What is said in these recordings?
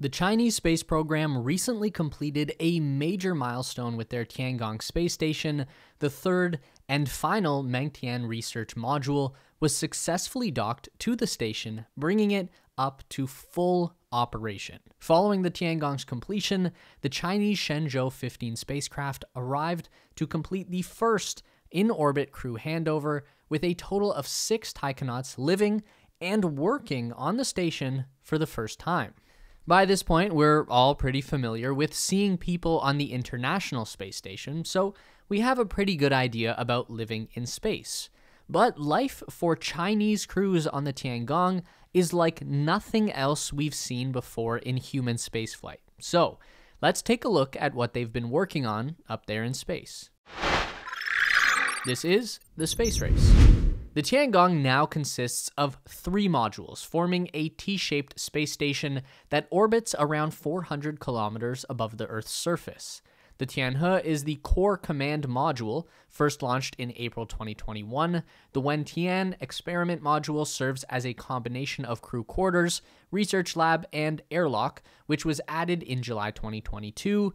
The Chinese space program recently completed a major milestone with their Tiangong space station. The third and final Mengtian research module was successfully docked to the station, bringing it up to full operation. Following the Tiangong's completion, the Chinese Shenzhou 15 spacecraft arrived to complete the first in orbit crew handover with a total of six taikonauts living and working on the station for the first time. By this point, we're all pretty familiar with seeing people on the International Space Station, so we have a pretty good idea about living in space. But life for Chinese crews on the Tiangong is like nothing else we've seen before in human spaceflight. So, let's take a look at what they've been working on up there in space. This is the space race. The Tiangong now consists of three modules, forming a T shaped space station that orbits around 400 kilometers above the Earth's surface. The Tianhe is the core command module, first launched in April 2021. The Wentian experiment module serves as a combination of crew quarters, research lab, and airlock, which was added in July 2022.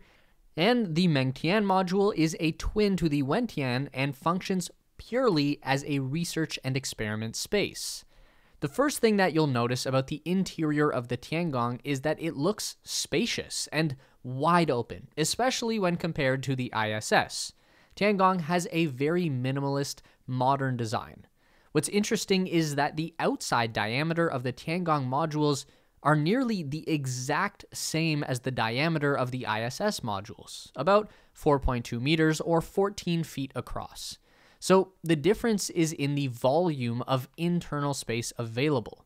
And the Mengtian module is a twin to the Wentian and functions purely as a research and experiment space. The first thing that you'll notice about the interior of the Tiangong is that it looks spacious and wide open, especially when compared to the ISS. Tiangong has a very minimalist, modern design. What's interesting is that the outside diameter of the Tiangong modules are nearly the exact same as the diameter of the ISS modules, about 4.2 meters or 14 feet across. So the difference is in the volume of internal space available.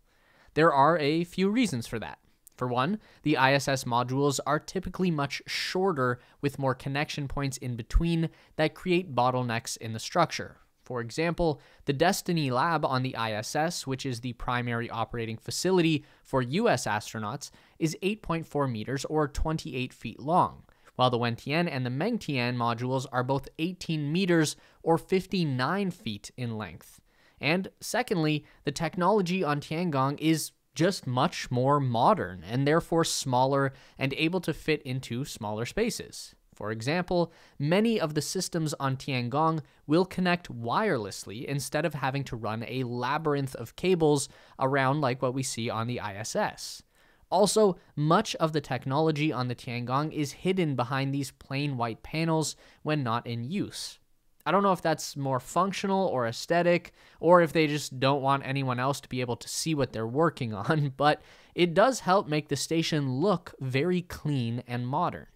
There are a few reasons for that. For one, the ISS modules are typically much shorter with more connection points in between that create bottlenecks in the structure. For example, the Destiny Lab on the ISS, which is the primary operating facility for US astronauts, is 8.4 meters or 28 feet long while the Wentian and the Mengtian modules are both 18 meters or 59 feet in length. And secondly, the technology on Tiangong is just much more modern and therefore smaller and able to fit into smaller spaces. For example, many of the systems on Tiangong will connect wirelessly instead of having to run a labyrinth of cables around like what we see on the ISS. Also, much of the technology on the Tiangong is hidden behind these plain white panels when not in use. I don't know if that's more functional or aesthetic, or if they just don't want anyone else to be able to see what they're working on, but it does help make the station look very clean and modern.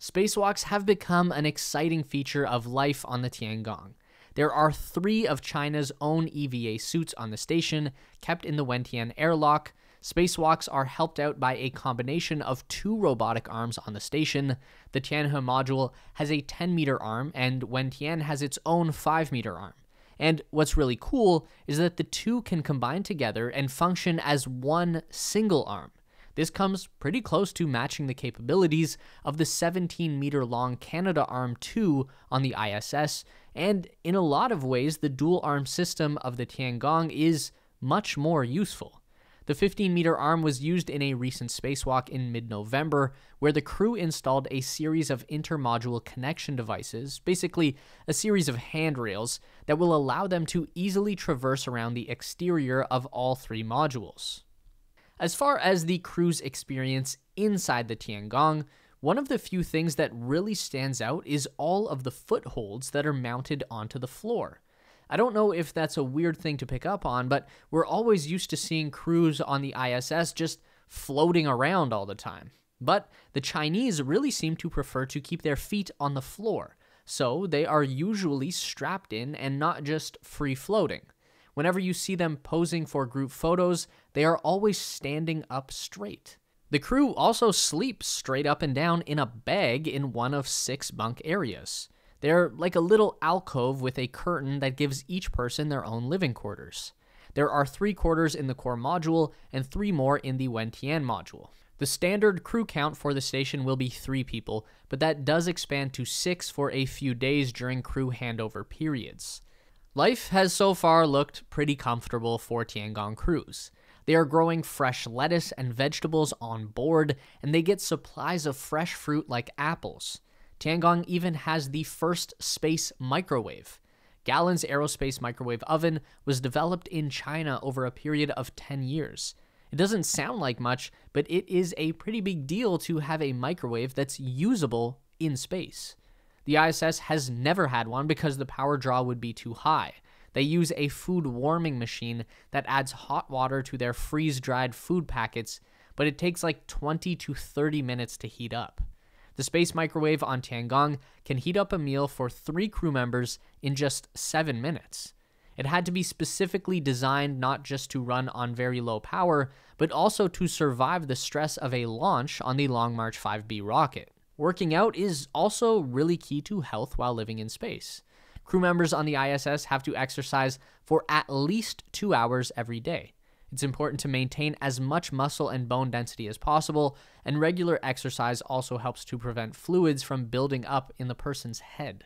Spacewalks have become an exciting feature of life on the Tiangong. There are three of China's own EVA suits on the station, kept in the Wentian airlock, Spacewalks are helped out by a combination of two robotic arms on the station. The Tianhe module has a 10 meter arm, and Wentian has its own 5 meter arm. And what's really cool is that the two can combine together and function as one single arm. This comes pretty close to matching the capabilities of the 17 meter long Canadarm2 on the ISS, and in a lot of ways, the dual arm system of the Tiangong is much more useful. The 15 meter arm was used in a recent spacewalk in mid November, where the crew installed a series of intermodule connection devices, basically a series of handrails, that will allow them to easily traverse around the exterior of all three modules. As far as the crew's experience inside the Tiangong, one of the few things that really stands out is all of the footholds that are mounted onto the floor. I don't know if that's a weird thing to pick up on, but we're always used to seeing crews on the ISS just floating around all the time. But the Chinese really seem to prefer to keep their feet on the floor, so they are usually strapped in and not just free floating. Whenever you see them posing for group photos, they are always standing up straight. The crew also sleeps straight up and down in a bag in one of six bunk areas. They're like a little alcove with a curtain that gives each person their own living quarters. There are three quarters in the core module and three more in the Wentian module. The standard crew count for the station will be three people, but that does expand to six for a few days during crew handover periods. Life has so far looked pretty comfortable for Tiangong crews. They are growing fresh lettuce and vegetables on board, and they get supplies of fresh fruit like apples. Tiangong even has the first space microwave. Galanz aerospace microwave oven was developed in China over a period of 10 years. It doesn't sound like much, but it is a pretty big deal to have a microwave that's usable in space. The ISS has never had one because the power draw would be too high. They use a food warming machine that adds hot water to their freeze dried food packets, but it takes like 20 to 30 minutes to heat up. The space microwave on Tiangong can heat up a meal for three crew members in just seven minutes. It had to be specifically designed not just to run on very low power, but also to survive the stress of a launch on the Long March 5B rocket. Working out is also really key to health while living in space. Crew members on the ISS have to exercise for at least two hours every day. It's important to maintain as much muscle and bone density as possible, and regular exercise also helps to prevent fluids from building up in the person's head.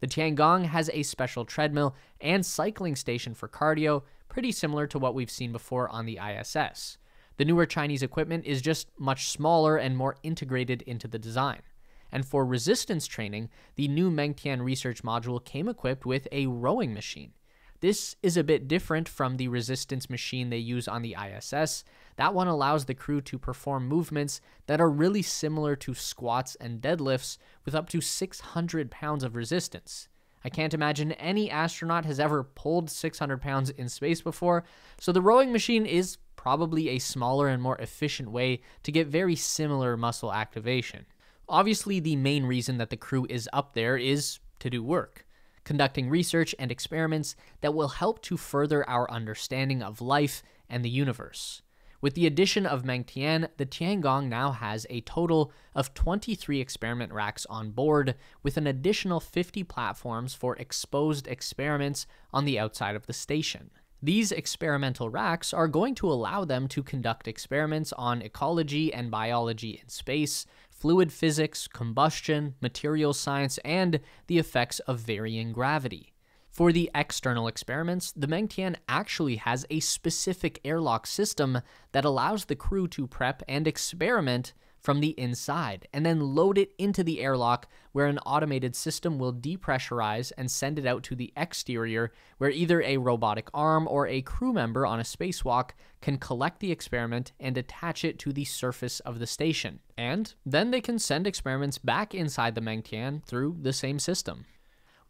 The Tiangong has a special treadmill and cycling station for cardio, pretty similar to what we've seen before on the ISS. The newer Chinese equipment is just much smaller and more integrated into the design. And for resistance training, the new Mengtian research module came equipped with a rowing machine. This is a bit different from the resistance machine they use on the ISS. That one allows the crew to perform movements that are really similar to squats and deadlifts with up to 600 pounds of resistance. I can't imagine any astronaut has ever pulled 600 pounds in space before, so the rowing machine is probably a smaller and more efficient way to get very similar muscle activation. Obviously, the main reason that the crew is up there is to do work conducting research and experiments that will help to further our understanding of life and the universe. With the addition of Mengtian, the Tiangong now has a total of 23 experiment racks on board, with an additional 50 platforms for exposed experiments on the outside of the station. These experimental racks are going to allow them to conduct experiments on ecology and biology in space, fluid physics, combustion, material science, and the effects of varying gravity. For the external experiments, the Mengtian actually has a specific airlock system that allows the crew to prep and experiment from the inside and then load it into the airlock where an automated system will depressurize and send it out to the exterior where either a robotic arm or a crew member on a spacewalk can collect the experiment and attach it to the surface of the station. And then they can send experiments back inside the Mengtian through the same system.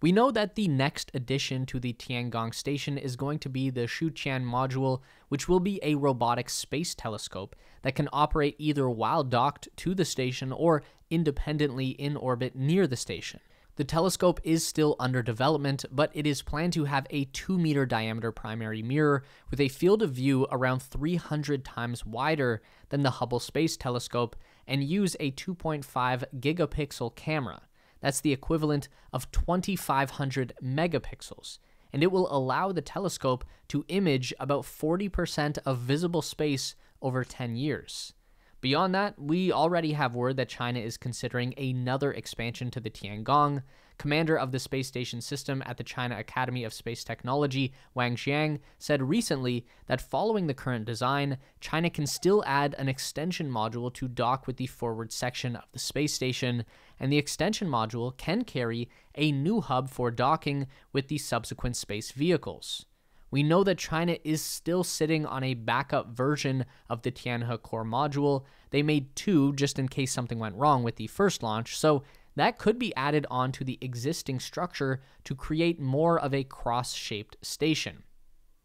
We know that the next addition to the Tiangong station is going to be the Xuntian module, which will be a robotic space telescope that can operate either while docked to the station or independently in orbit near the station. The telescope is still under development, but it is planned to have a 2 meter diameter primary mirror with a field of view around 300 times wider than the Hubble Space Telescope and use a 2.5 gigapixel camera. That's the equivalent of 2,500 megapixels, and it will allow the telescope to image about 40% of visible space over 10 years. Beyond that, we already have word that China is considering another expansion to the Tiangong, commander of the space station system at the China Academy of Space Technology, Wang Xiang, said recently that following the current design, China can still add an extension module to dock with the forward section of the space station, and the extension module can carry a new hub for docking with the subsequent space vehicles. We know that China is still sitting on a backup version of the Tianhe core module. They made two just in case something went wrong with the first launch, so that could be added onto the existing structure to create more of a cross shaped station.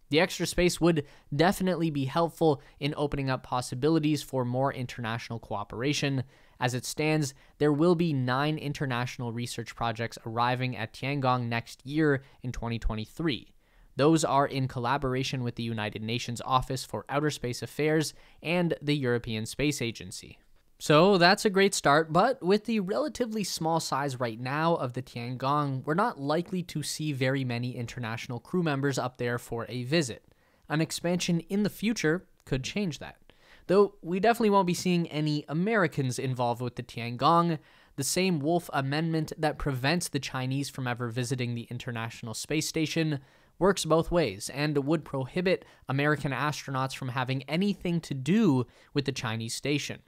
The extra space would definitely be helpful in opening up possibilities for more international cooperation. As it stands, there will be nine international research projects arriving at Tiangong next year in 2023. Those are in collaboration with the United Nations Office for Outer Space Affairs and the European Space Agency. So that's a great start, but with the relatively small size right now of the Tiangong, we're not likely to see very many international crew members up there for a visit. An expansion in the future could change that. Though we definitely won't be seeing any Americans involved with the Tiangong, the same Wolf Amendment that prevents the Chinese from ever visiting the International Space Station works both ways and would prohibit American astronauts from having anything to do with the Chinese station.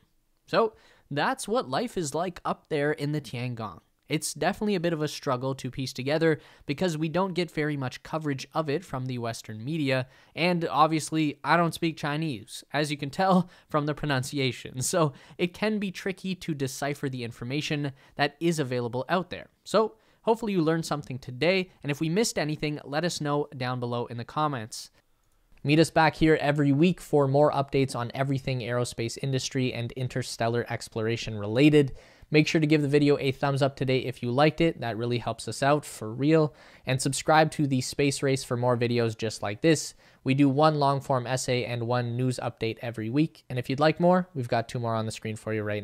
So, that's what life is like up there in the Tiangong. It's definitely a bit of a struggle to piece together because we don't get very much coverage of it from the Western media, and obviously, I don't speak Chinese, as you can tell from the pronunciation, so it can be tricky to decipher the information that is available out there. So, hopefully, you learned something today, and if we missed anything, let us know down below in the comments. Meet us back here every week for more updates on everything aerospace industry and interstellar exploration related. Make sure to give the video a thumbs up today if you liked it. That really helps us out for real. And subscribe to the Space Race for more videos just like this. We do one long form essay and one news update every week. And if you'd like more, we've got two more on the screen for you right now.